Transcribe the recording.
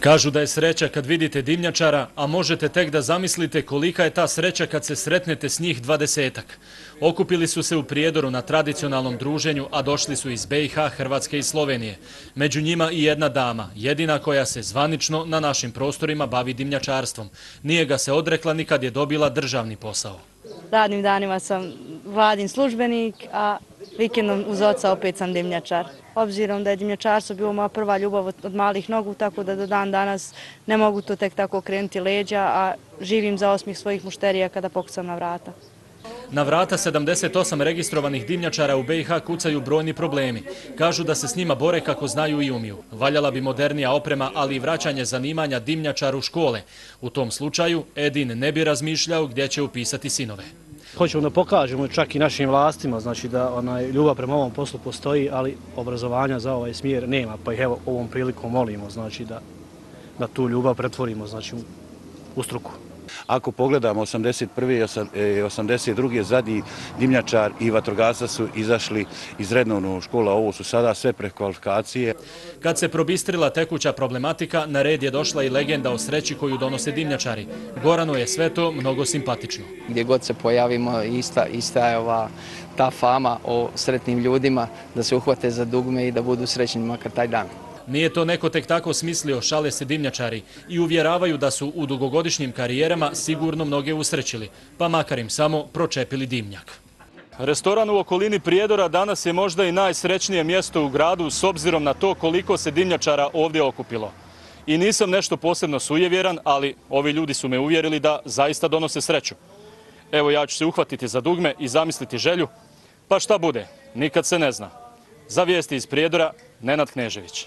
Kažu da je sreća kad vidite dimnjačara, a možete tek da zamislite kolika je ta sreća kad se sretnete s njih dvadesetak. Okupili su se u Prijedoru na tradicionalnom druženju, a došli su iz BiH, Hrvatske i Slovenije. Među njima i jedna dama, jedina koja se zvanično na našim prostorima bavi dimnjačarstvom. Nije ga se odrekla nikad je dobila državni posao. Radnim danima sam vladin službenik, a vikendom uz oca opet sam dimnjačar. Obzirom da je dimnjačarstvo bilo moja prva ljubav od malih nogu, tako da do dan danas ne mogu to tek tako krenuti leđa, a živim za osmih svojih mušterija kada pokucam na vrata. Na vrata 78 registrovanih dimnjačara u BiH kucaju brojni problemi. Kažu da se s njima bore kako znaju i umiju. Valjala bi modernija oprema, ali i vraćanje zanimanja dimnjačaru škole. U tom slučaju Edin ne bi razmišljao gdje će upisati sinove. Hoćemo da pokažemo čak i našim vlastima znači da onaj ljubav prema ovom poslu postoji, ali obrazovanja za ovaj smjer nema, pa ih evo ovom prilikom molimo znači da, da tu ljubav pretvorimo znači, u struku. Ako pogledamo 81. i 82. zadnji dimnjačar i vatrogaca su izašli iz rednovnog škola, ovo su sada sve prekvalifikacije. Kad se probistrila tekuća problematika, na red je došla i legenda o sreći koju donose dimnjačari. Gorano je sve to mnogo simpatično. Gdje god se pojavimo, ista, ista je ova ta fama o sretnim ljudima da se uhvate za dugme i da budu srećni makar taj dan. Nije to neko tek tako smislio, šale se dimnjačari i uvjeravaju da su u dugogodišnjim karijerama sigurno mnoge usrećili, pa makar im samo pročepili dimnjak. Restoran u okolini Prijedora danas je možda i najsrećnije mjesto u gradu s obzirom na to koliko se dimnjačara ovdje okupilo. I nisam nešto posebno sujevjeran, ali ovi ljudi su me uvjerili da zaista donose sreću. Evo ja ću se uhvatiti za dugme i zamisliti želju, pa šta bude, nikad se ne zna. Za vijesti iz Prijedora, Nenad Knežević.